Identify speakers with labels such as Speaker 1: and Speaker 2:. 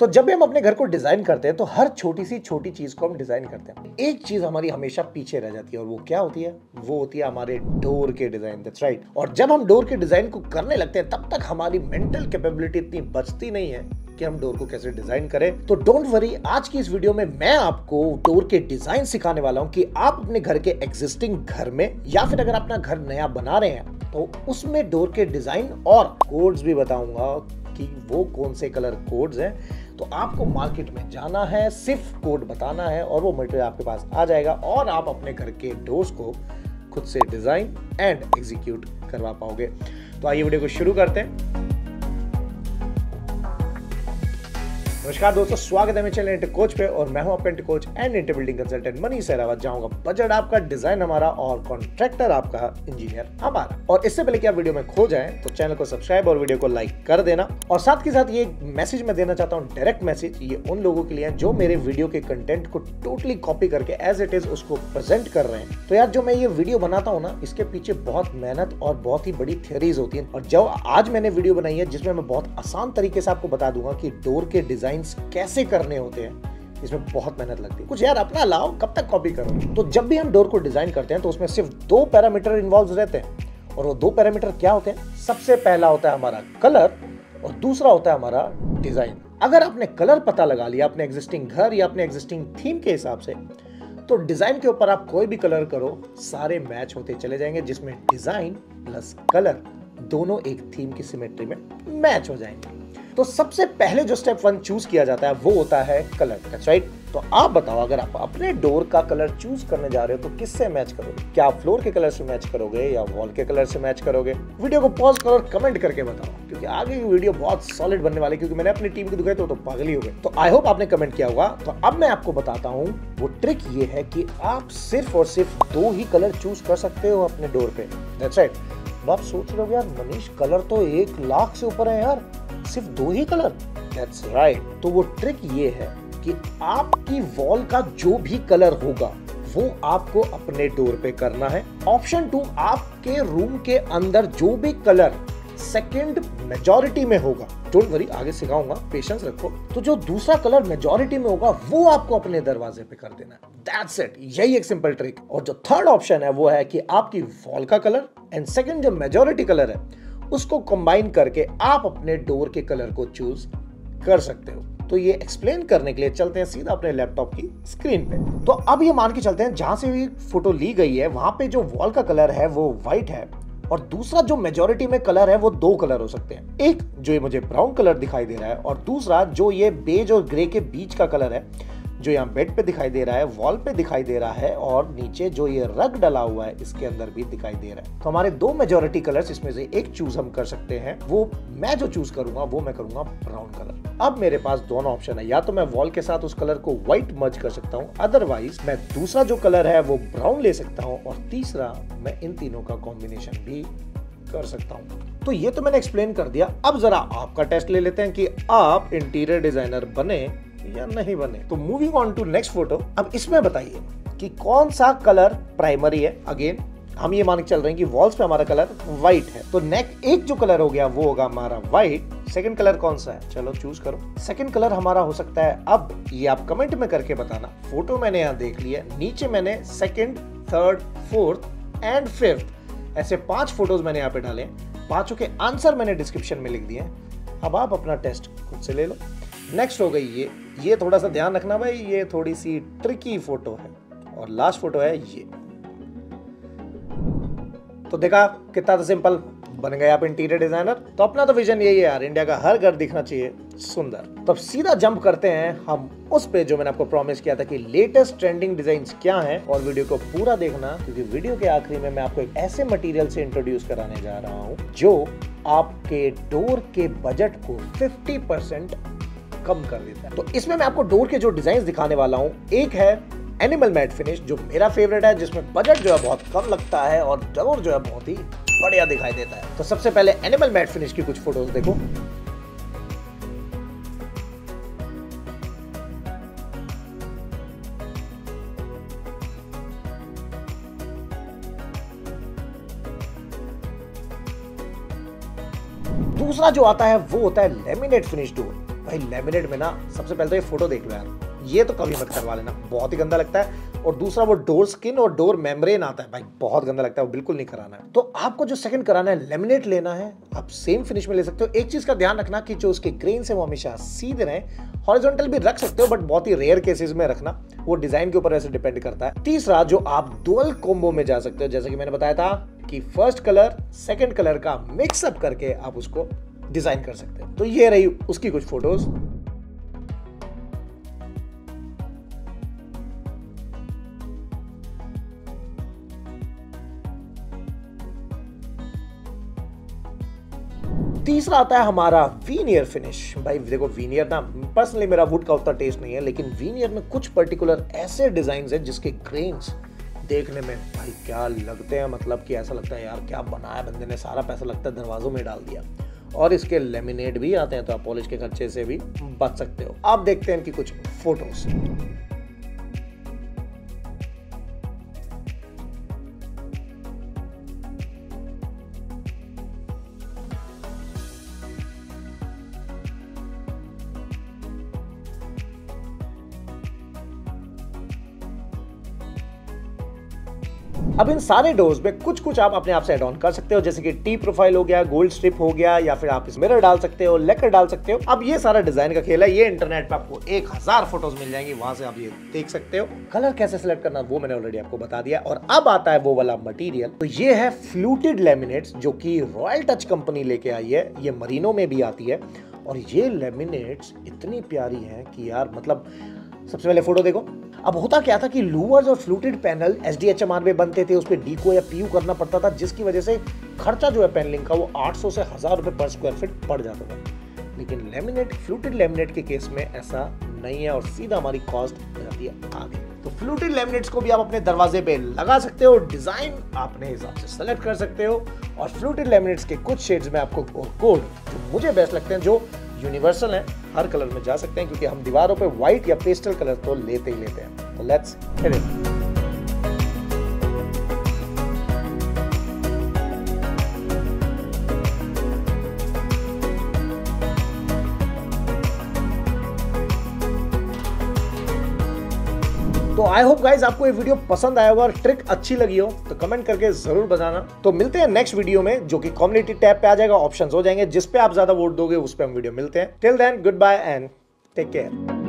Speaker 1: तो जब भी हम अपने घर को डिज़ाइन करते हैं तो हर छोटी सी छोटी चीज़ को हम डिज़ाइन करते हैं। एक चीज़ हमारी हमेशा पीछे रह जाती है और वो क्या होती है? वो होती है हमारे डोर के डिज़ाइन दैट्स राइट और जब हम डोर के डिज़ाइन को करने लगते हैं, तब तक हमारी मेंटल कैपेबिलिटी इतनी बचती नहीं है कि हम डोर को कैसे डिज़ाइन करें। तो डोंट वरी आज की इस वीडियो में मैं आपको डोर के डिज़ाइन सिखाने वाला हूँ कि आप अपने घर के एग्जिस्टिंग घर में या फिर अगर अपना घर नया बना रहे हैं तो उसमें डोर के डिज़ाइन और कोड्स भी बताऊँगा कि वो कौन से कलर कोड्स हैं। तो आपको मार्केट में जाना है, सिर्फ़ कोड बताना है और वो मटेरियल आपके पास आ जाएगा और आप अपने घर के डोर्स को खुद से डिज़ाइन एंड एग्जीक्यूट करवा पाओगे। तो आइए वीडियो को शुरू करते हैं। नमस्कार दोस्तों, स्वागत है मेरे चैनल इंटर कोच पे और मैं हूँ आपका inter coach and inter building consultant Mani Sehrawat जाऊँगा बजट आपका डिज़ाइन हमारा और कॉन्ट्रैक्टर आपका इंजीनियर हमारा। और इससे पहले कि आप वीडियो में खो जाएँ तो चैनल को सब्सक्राइब और वीडियो को लाइक कर देना। और साथ के साथ ये मैसेज मैं देना चाहता हूँ डायरेक्ट मैसेज ये उन लोगों के लिए जो मेरे वीडियो के कंटेंट को टोटली कॉपी करके एज इट इज़ उसको प्रेजेंट कर रहे हैं। तो यार, जो मैं ये वीडियो बनाता हूँ ना, इसके पीछे बहुत मेहनत और बहुत ही बड़ी थियरीज होती है। और जब आज मैंने वीडियो बनाई है, जिसमें मैं बहुत आसान तरीके से आपको बता दूँगा कि डोर के डिज़ाइन कैसे करने होते हैं, इसमें बहुत मेहनत लगती है। कुछ यार, अपना लाओ, कब तक कॉपी करो? तो जब भी हम डोर को डिज़ाइन करते हैं तो उसमें सिर्फ़ दो पैरामीटर इन्वॉल्व रहते हैं। और वो दो पैरामीटर क्या होते हैं? सबसे पहला होता है हमारा कलर और दूसरा होता है हमारा डिज़ाइन अगर आपने कलर पता लगा लिया, अपने एग्जिस्टिंग घर या अपने एग्जिस्टिंग थीम के हिसाब से तो डिज़ाइन के ऊपर आप कोई भी कलर करो, सारे मैच होते चले जाएँगे, जिसमें डिज़ाइन प्लस कलर दोनों एक थीम की सिमेट्री में मैच हो जाएँगे। तो सबसे पहले जो स्टेप वन चूज़ किया जाता है वो होता है कलर राइट तो आप बताओ अगर आप अपने डोर का कलर चूज़ करने जा रहे हो तो किससे मैच करोगे? क्या आप फ्लोर के कलर से मैच करोगे या वॉल के कलर से मैच करोगे? वीडियो को पॉज करो और कमेंट करके बताओ क्योंकि आगे की वीडियो बहुत सॉलिड बनने वाली क्योंकि मैंने अपनी टीम को दिखाई तो, तो पागल ही हो गए। तो आई होप आपने कमेंट किया होगा। तो अब मैं आपको बताता हूँ वो ट्रिक ये है कि आप सिर्फ़ और सिर्फ़ दो ही कलर चूज़ कर सकते हो अपने डोर पे। दैट्स राइट आप सोच रहे हो यार मनीष कलर तो एक लाख से ऊपर है यार। सिर्फ़ दो ही कलर? That's right right. तो वो ट्रिक ये है कि आपकी वॉल का जो भी कलर होगा, वो आपको अपने डोर पे करना है। ऑप्शन टू आपके रूम के अंदर जो भी कलर सेकेंड मेजोरिटी में होगा। डोंट वरी आगे सिखाऊँगा। पेशेंस रखो। तो जो दूसरा कलर मेजोरिटी में होगा, वो आपको अपने दरवाजे पे कर देना दैट्स इट यही एक सिंपल ट्रिक और जो थर्ड ऑप्शन है, वो है कि आपकी वॉल का कलर एंड सेकेंड जो मेजोरिटी कलर है उसको कंबाइन करके आप अपने डोर के कलर को चूज़ कर सकते हो। तो ये एक्सप्लेन करने के लिए चलते हैं सीधा अपने लैपटॉप की स्क्रीन पे। तो अब ये मान के चलते हैं, जहाँ से भी फ़ोटो ली गई है, वहाँ पे जो वॉल का कलर है, वो व्हाइट है और दूसरा जो मेजोरिटी में कलर है, वो दो कलर हो सकते हैं। एक जो ये मुझे ब्राउन कलर दिखाई दे रहा है और दूसरा जो ये बेज और ग्रे के बीच का कलर है जो यहाँ बेड पे दिखाई दे रहा है, वॉल पे दिखाई दे रहा है और नीचे जो ये रग डला हुआ है, इसके अंदर भी दिखाई दे रहा है। तो हमारे दो मेजोरिटी कलर्स इसमें से एक चूज़ हम कर सकते हैं। वो मैं जो चूज़ करूँगा, वो मैं करूँगा ब्राउन कलर अब मेरे पास दोनों ऑप्शन है। या तो मैं वॉल के साथ उस कलर को व्हाइट मर्ज कर सकता हूँ अदरवाइज़ मैं दूसरा जो कलर है, वो ब्राउन ले सकता हूँ और तीसरा मैं इन तीनों का कॉम्बिनेशन भी कर सकता हूँ। तो ये तो मैंने एक्सप्लेन कर दिया। अब जरा आपका टेस्ट ले लेते हैं कि आप इंटीरियर डिज़ाइनर बने या नहीं बने। तो moving on to next photo अब इसमें बताइए कि कौन सा कलर प्राइमरी है? अगेन हम ये मान के चल रहे हैं कि वॉल्स पे हमारा कलर व्हाइट है। तो नेक एक जो कलर हो गया, वो होगा हमारा व्हाइट सेकंड कलर कौन सा है? चलो चूज़ करो। सेकंड कलर हमारा हो सकता है, अब ये आप कमेंट में करके बताना। फ़ोटो मैंने यहाँ देख लिया नीचे मैंने second third fourth and fifth ऐसे पाँच फ़ोटोज़ मैंने यहाँ पे डाले पाँचों के आंसर मैंने डिस्क्रिप्शन में लिख दिए अब आप अपना टेस्ट खुद से ले लो। नेक्स्ट हो गई ये। ये थोड़ा सा ध्यान रखना भाई, ये थोड़ी सी ट्रिकी फ़ोटो है। और लास्ट फ़ोटो है ये। तो देखा कितना तो सिंपल बन गए आप इंटीरियर डिज़ाइनर तो अपना तो विजन यही है यार इंडिया का हर घर दिखना चाहिए। सुंदर। तो अब सीधा जंप करते हैं हम उस पे जो मैंने आपको प्रॉमिस किया था कि लेटेस्ट ट्रेंडिंग डिज़ाइन क्या है और वीडियो को पूरा देखना, क्योंकि वीडियो के आखिरी में मैं आपको एक ऐसे मटेरियल से इंट्रोड्यूस कराने जा रहा हूँ, जो आपके डोर के बजट को 50 परसेंट कम कर देता है। तो इसमें मैं आपको डोर के जो डिज़ाइन दिखाने वाला हूँ, एक है एनिमल मैट फिनिश जो मेरा फेवरेट है, जिसमें बजट जो है बहुत कम लगता है और डोर जो है बहुत ही बढ़िया दिखाई देता है। तो सबसे पहले एनिमल मैट फिनिश की कुछ फ़ोटोज़ देखो। दूसरा जो आता है, वो होता है लेमिनेट फिनिश डोर भाई लेमिनेट में ना सबसे पहले तो ये फ़ोटो देख लो यार। ये तो कभी मत करवा लेना, बहुत ही गंदा लगता है। और दूसरा, वो डोर स्किन और डोर मेम्ब्रेन आता है। भाई, बहुत गंदा लगता है, वो बिल्कुल नहीं कराना है। तो आपको जो सेकंड कराना है लेमिनेट लेना है, आप सेम फिनिश में ले सकते हो। एक चीज़ का ध्यान रखना कि जो उसके ग्रेन है वो हमेशा सीधे रहे हॉरिजॉन्टल भी रख सकते हो बट बहुत ही रेयर केसेस में रखना। वो डिज़ाइन के ऊपर वैसे डिपेंड करता है। तीसरा, जो आप डुअल कोम्बो में जा सकते हो, जैसे कि मैंने बताया था कि फ़र्स्ट कलर सेकंड कलर का मिक्सअप करके आप उसको डिज़ाइन कर सकते हैं। तो ये रही उसकी कुछ फ़ोटोज़। तीसरा आता है हमारा वीनियर फिनिश भाई, देखो वीनियर ना पर्सनली मेरा वुड का उतना टेस्ट नहीं है, लेकिन वीनियर में कुछ पर्टिकुलर ऐसे डिज़ाइन है जिसके ग्रेन्स देखने में, भाई, क्या लगते हैं? मतलब कि ऐसा लगता है, यार, क्या बनाया बंदे ने? सारा पैसा लगता है दरवाजों में डाल दिया। और इसके लेमिनेट भी आते हैं तो आप पॉलिश के खर्चे से भी बच सकते हो। आप देखते हैं इनकी कुछ फ़ोटोज़। अब इन सारे डोर्स में कुछ कुछ आप अपने आप से एड ऑन कर सकते हो, जैसे कि टी प्रोफ़ाइल हो गया गोल्ड स्ट्रिप हो गया, या फिर आप इस मिरर डाल सकते हो लेकर डाल सकते हो। अब ये सारा डिज़ाइन का खेल है, ये इंटरनेट पे आपको एक हज़ार फ़ोटोज़ मिल जाएँगी, वहाँ से आप ये देख सकते हो। कलर कैसे सिलेक्ट करना, वो मैंने ऑलरेडी आपको बता दिया। और अब आता है वो वाला मटीरियल तो ये है फ्लूटेड लेमिनेट्स जो कि रॉयल टच कंपनी लेके आई है। ये मरीनो में भी आती है। और ये लेमिनेट्स इतनी प्यारी है कि यार मतलब सबसे पहले फ़ोटो देखो। अब होता क्या था कि लूवर्स और fluted panel S D H M R में बनते थे उस पर डी को या पीयू करना पड़ता था, जिसकी वजह से खर्चा जो है पैनलिंग का, वो 800 से हज़ार रुपए पर स्क्वायर फीट पड़ जाता था। लेकिन लेमिनेट फ्लूटेड लेमिनेट के केस में ऐसा नहीं है और सीधा हमारी कॉस्ट हो जाती है आगे। तो फ्लूटेड लेमिनेट्स को भी आप अपने दरवाजे पे लगा सकते हो डिज़ाइन अपने हिसाब से सेलेक्ट कर सकते हो और फ्लूटेड लेमिनेट्स के कुछ शेड्स में आपको कोड जो मुझे बेस्ट लगते हैं, जो यूनिवर्सल है हर कलर में जा सकते हैं, क्योंकि हम दीवारों पे व्हाइट या पेस्टल कलर तो लेते ही लेते हैं। तो लेट्स तो आई होप गाइज़ आपको ये वीडियो पसंद आया होगा और ट्रिक अच्छी लगी हो तो कमेंट करके ज़रूर बताना। तो मिलते हैं नेक्स्ट वीडियो में, जो कि कम्युनिटी टैब पे आ जाएगा ऑप्शंस हो जाएँगे, जिस पे आप ज़्यादा वोट दोगे, उस पे हम वीडियो मिलते हैं। Till then goodbye and take care